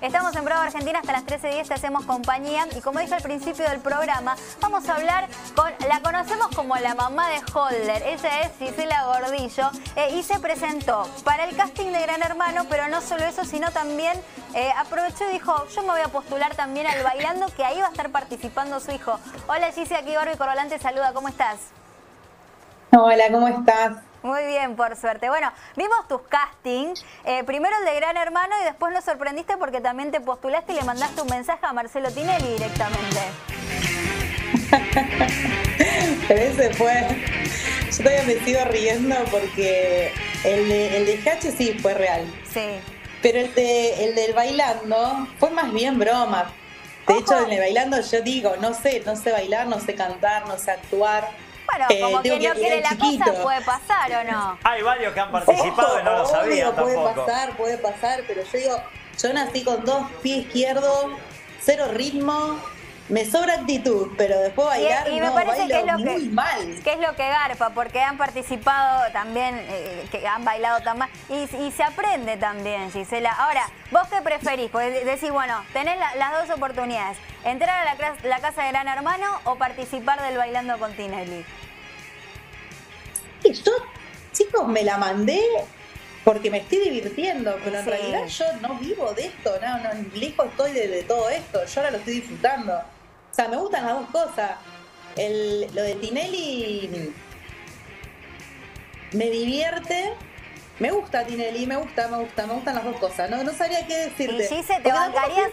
Estamos en Bravo Argentina hasta las 13.10, te hacemos compañía. Y como dije al principio del programa, vamos a hablar con, la conocemos como la mamá de Holder. Ella es Gisela Gordillo eh, y se presentó para el casting de Gran Hermano, pero no solo eso, sino también eh, aprovechó y dijo, yo me voy a postular también al Bailando, que ahí va a estar participando su hijo. Hola Gise, aquí Barbie Corolante, saluda, ¿cómo estás? Hola, ¿cómo estás? Muy bien, por suerte. Bueno, vimos tus castings, eh, primero el de Gran Hermano y después nos sorprendiste porque también te postulaste y le mandaste un mensaje a Marcelo Tinelli directamente. Pero ese fue, yo todavía me sigo riendo porque el de, el de sí fue real. Sí. Pero el, de, el del bailando fue más bien broma. De hecho, en el bailando yo digo, no sé, no sé bailar, no sé cantar, no sé actuar bueno, eh, como que no quiere la cosa, puede pasar o no. Hay varios que han participado y no lo sabían puede pasar, puede pasar, pero yo digo, yo nací con dos pies izquierdos, cero ritmo, me sobra actitud, pero después bailar y, y me parece que es lo muy que, mal. Que es lo que garpa, porque han participado también, eh, que han bailado tan mal, y, se aprende también, Gisela. Ahora, ¿vos qué preferís? Pues decís, bueno, tenés las dos oportunidades, entrar a la, la, casa de Gran Hermano o participar del Bailando con Tinelli. Yo, chicos, me la mandé porque me estoy divirtiendo, pero en realidad yo no vivo de esto, no, no, lejos estoy de, todo esto, yo ahora lo estoy disfrutando. O sea, me gustan las dos cosas. El, lo de Tinelli me divierte. Me gusta Tinelli, me gusta, me gusta, me gustan las dos cosas. No, no sabría qué decirte. Y Gise, te bancarías,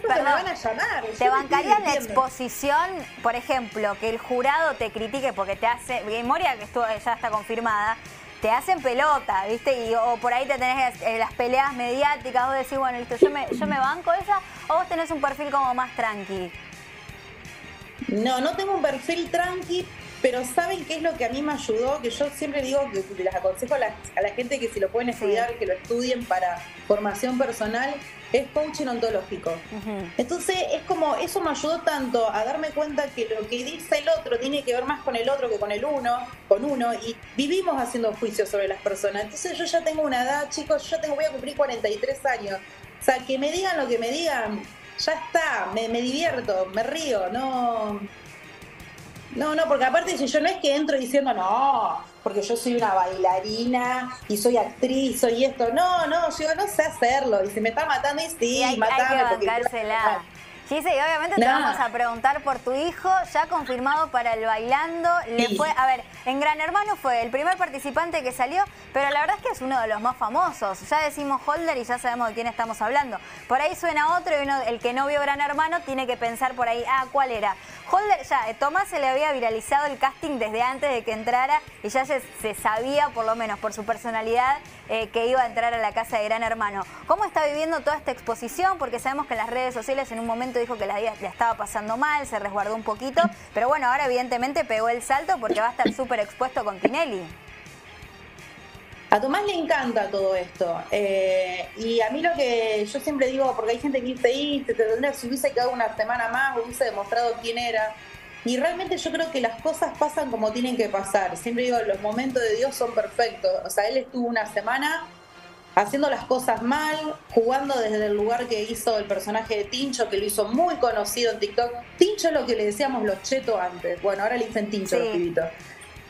te bancarías la exposición, por ejemplo, que el jurado te critique porque te hace, Moria que estuvo, ya está confirmada, te hacen pelota, ¿viste? Y, o por ahí te tenés eh, las peleas mediáticas, vos decís, bueno, listo, yo me, yo me banco esa, o vos tenés un perfil como más tranqui. No, no tengo un perfil tranqui, pero ¿saben qué es lo que a mí me ayudó? Que yo siempre digo que les aconsejo a la, gente que si lo pueden estudiar, que lo estudien para formación personal, es coaching ontológico. Entonces es como, eso me ayudó tanto a darme cuenta que lo que dice el otro tiene que ver más con el otro que con el uno, con uno, y vivimos haciendo juicios sobre las personas. Entonces yo ya tengo una edad, chicos, yo tengo, voy a cumplir 43 años. O sea, que me digan lo que me digan, ya está, me, me divierto, me río, no no, no, porque aparte si yo no es que entro diciendo, no, porque yo soy una bailarina y soy actriz, soy esto. No, no, yo no sé hacerlo. Y si me está matando, y sí, hay, matame. que Sí, sí, obviamente te vamos a preguntar por tu hijo, ya confirmado para el bailando. Le fue, a ver, en Gran Hermano fue el primer participante que salió, pero la verdad es que es uno de los más famosos. Ya decimos Holder y ya sabemos de quién estamos hablando. Por ahí suena otro y uno, el que no vio Gran Hermano tiene que pensar por ahí, ah, ¿cuál era? Holder, ya, eh, Tomás se le había viralizado el casting desde antes de que entrara y ya se, sabía, por lo menos por su personalidad, eh, que iba a entrar a la casa de Gran Hermano. ¿Cómo está viviendo toda esta exposición? Porque sabemos que en las redes sociales en un momento dijo que la, la estaba pasando mal, se resguardó un poquito, pero bueno, ahora evidentemente pegó el salto porque va a estar súper expuesto con Tinelli. A Tomás le encanta todo esto. Eh, y a mí lo que yo siempre digo, porque hay gente que dice, te tendría si hubiese quedado una semana más, hubiese demostrado quién era. Y realmente yo creo que las cosas pasan como tienen que pasar. Siempre digo, los momentos de Dios son perfectos. O sea, él estuvo una semana haciendo las cosas mal, jugando desde el lugar que hizo el personaje de Tincho, que lo hizo muy conocido en TikTok. Tincho es lo que le decíamos los chetos antes. Bueno, ahora le dicen Tincho los pibitos.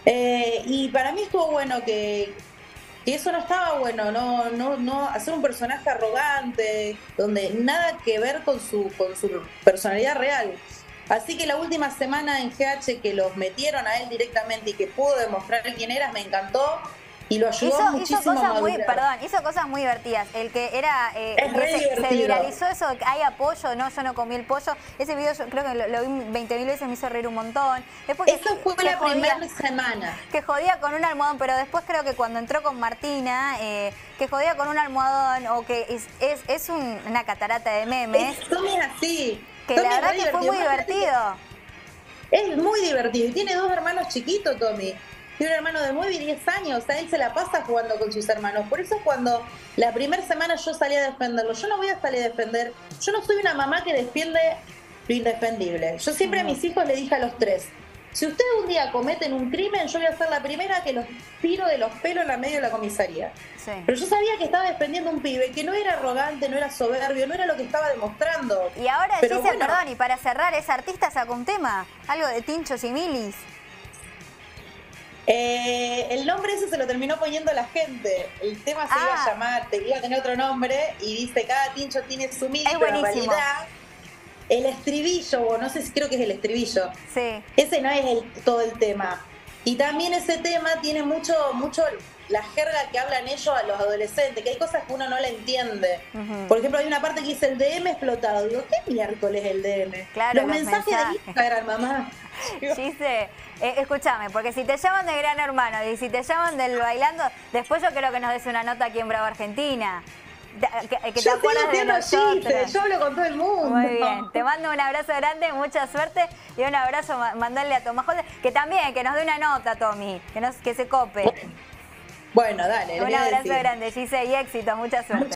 Eh, y para mí estuvo bueno que, que, eso no estaba bueno, no, no, no hacer un personaje arrogante, donde nada que ver con su, con su personalidad real. Así que la última semana en GH que los metieron a él directamente y que pudo demostrar quién era, me encantó y lo ayudó hizo, muchísimo hizo cosas muy, perdón, hizo cosas muy divertidas. El que era eh, se, viralizó eso, hay apoyo, no, yo no comí el pollo. Ese video yo creo que lo, vi 20 mil veces, me hizo reír un montón. Después eso fue la primera semana. Que jodía con un almohadón, pero después creo que cuando entró con Martina, eh, que jodía con un almohadón o que es, es, es una catarata de memes. Es, así. Que la verdad que fue muy divertido. Es muy divertido. Y tiene dos hermanos chiquitos, Tommy. Tiene un hermano de 9 y 10 años, o sea, él se la pasa jugando con sus hermanos. Por eso cuando la primera semana yo salí a defenderlo, yo no voy a salir a defender, yo no soy una mamá que defiende lo indefendible. Yo siempre a mis hijos le dije a los tres, si ustedes un día cometen un crimen, yo voy a ser la primera que los tiro de los pelos en la medio de la comisaría. Pero yo sabía que estaba desprendiendo un pibe que no era arrogante, no era soberbio, no era lo que estaba demostrando. Y ahora, Pero perdón, y para cerrar, ese artista sacó un tema, algo de Tinchos y Milis. Eh, el nombre ese se lo terminó poniendo la gente. El tema se iba a ah. llamar, te iba a tener otro nombre y dice, cada tincho tiene su en realidad el estribillo, o no sé si creo que es el estribillo. Sí. Ese no es el, todo el tema. Y también ese tema tiene mucho, mucho la jerga que hablan ellos a los adolescentes, que hay cosas que uno no le entiende. Por ejemplo, hay una parte que dice el DM explotado. Digo, ¿qué miércoles el DM? Claro, los, mensajes, de Instagram, mamá. Gise, eh, escúchame, porque si te llaman de Gran Hermano y si te llaman del Bailando, después yo quiero que nos des una nota aquí en Bravo Argentina. Que, te acuerdas de nosotros. yo hablo con todo el mundo. Muy bien, te mando un abrazo grande, mucha suerte y un abrazo, mandarle a Tomás José, que también, que nos dé una nota, Tommy, que, nos, que se cope. Bueno, dale. Un abrazo grande, Gise, y éxito, mucha suerte.